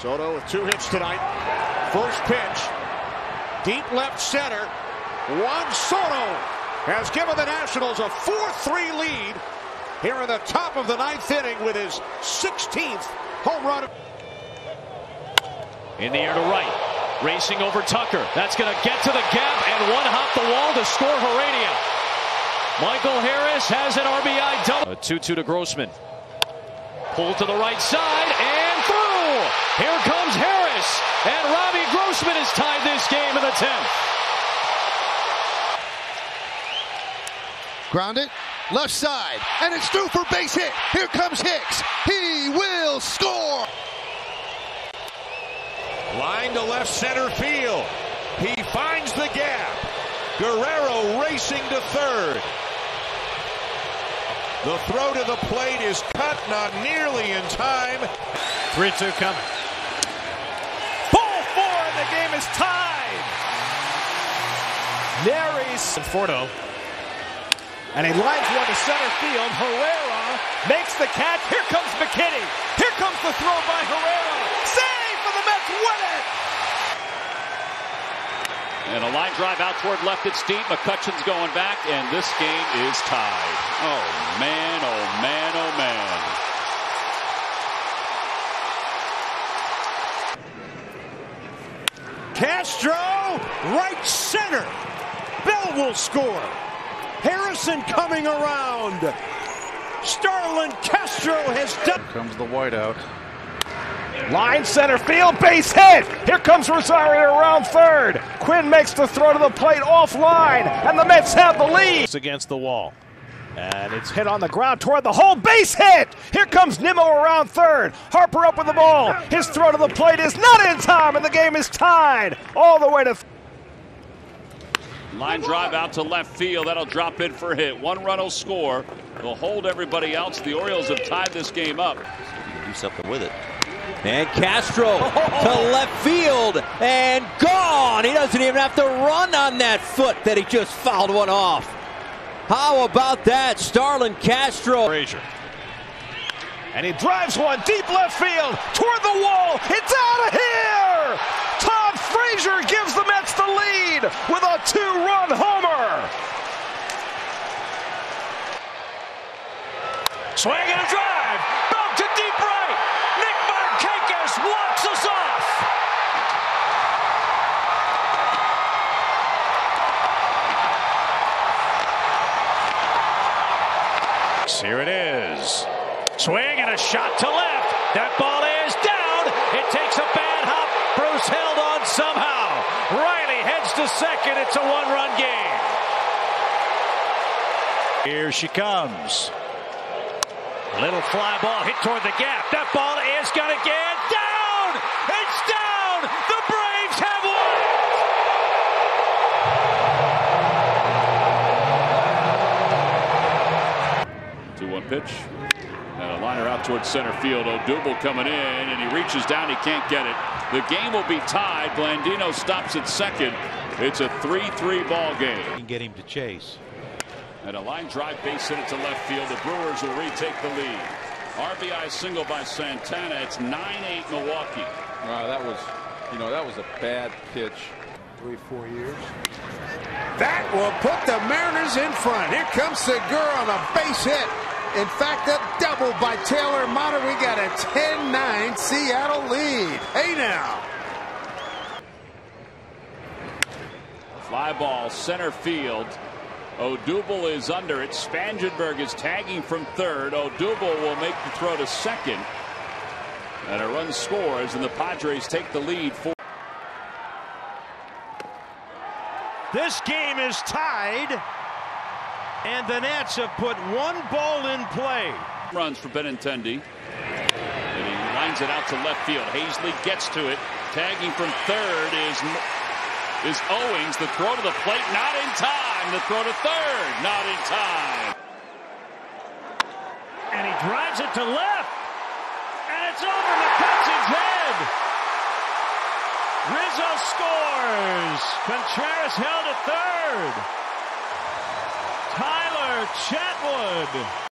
Soto with two hits tonight. First pitch, deep left center. Juan Soto has given the Nationals a 4-3 lead here in the top of the ninth inning with his 16th home run. In the air to right, racing over Tucker. That's going to get to the gap and one hop the wall to score Heredia. Michael Harris has an RBI double. A 2-2 to Grossman. Pull to the right side and. Here comes Harris. And Robbie Grossman has tied this game in the 10th. Grounded, left side, and it's through for base hit. Here comes Hicks. He will score. Line to left center field. He finds the gap. Guerrero racing to third. The throw to the plate is cut, not nearly in time. 3-2 coming. Ball four, and the game is tied. Neris. Fordo. Oh. And he lines one to center field. Herrera makes the catch. Here comes McKinney. Here comes the throw by Herrera. Save for the Mets win it. And a line drive out toward left. It's deep. McCutchen's going back, and this game is tied. Oh, oh, man, oh, man. Castro, right center. Bell will score. Harrison coming around. Starlin Castro has done. Comes the whiteout. Line center field, base hit. Here comes Rosario around third. Quinn makes the throw to the plate offline, and the Mets have the lead. Against the wall. And it's hit on the ground toward the hole. Base hit! Here comes Nimmo around third. Harper up with the ball. His throw to the plate is not in time, and the game is tied all the way to. Line drive out to left field. That'll drop in for a hit. One run will score. They'll hold everybody else. The Orioles have tied this game up. do something with it. And Castro to left field and gone. He doesn't even have to run on that foot that he just fouled one off. How about that, Starlin Castro? Frazier. And he drives one deep left field toward the wall. It's out of here! Todd Frazier gives the Mets the lead with a two-run homer. Swing and a drive. Here it is. Swing and a shot to left. That ball is down. It takes a bad hop. Bruce held on somehow. Riley heads to second. It's a one-run game. Here she comes. Little fly ball hit toward the gap. That ball is going to get down. It's down. Pitch. And a liner out towards center field. Odubel coming in, and he reaches down. He can't get it. The game will be tied. Blandino stops at second. It's a 3-3 ball game. And get him to chase. And a line drive base hit it to left field. The Brewers will retake the lead. RBI single by Santana. It's 9-8 Milwaukee. Wow, that was, you know, that was a bad pitch. Three, four years. That will put the Mariners in front. Here comes Segura on a base hit. In fact, a double by Taylor Motter. We got a 10-9 Seattle lead. Hey now. Fly ball center field. Odubel is under it. Spangenberg is tagging from third. Odubel will make the throw to second. And a run scores, and the Padres take the lead. For This game is tied, and the Nats have put one ball in play. runs for Benintendi. And he lines it out to left field. Haseley gets to it. Tagging from third is is Owings. The throw to the plate, not in time. The throw to third, not in time. And he drives it to left. And it's over McCutchen's head. Rizzo scores. Contreras held at third. Chatwood